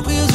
We'll see.